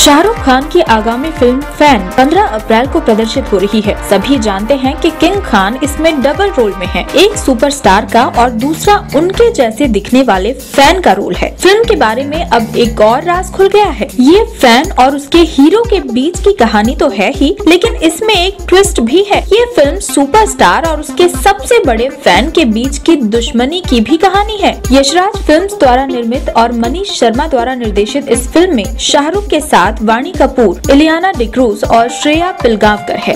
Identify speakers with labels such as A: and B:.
A: शाहरुख खान की आगामी film fan 15 अप्रैल को प्रदर्शित हो रही है। सभी जानते हैं कि किंग खान इसमें डबल रोल में है। एक सुपरस्टार का और दूसरा उनके जैसे दिखने वाले फ़ैन का रोल है। फ़िल्म के बारे में अब एक और राज खुल गया है। ये फ़ैन और उसके हीरो के बीच की कहानी तो है ही, लेकिन इसमें एक ट्विस्ट भी है। ये फ़िल्म सुपरस्टार और उसके सबसे बड़े फ़ैन के बीच की दुश्मनी की भी कहानी है। यशराज फ़िल्म द्वारा निर्मित और मनीष शर्मा द्वारा निर्देशित इस फ़िल्म में शाहरुख के साथ वाणी कपूर इलियाना डिक्रूज और श्रेया पिलगांवकर है।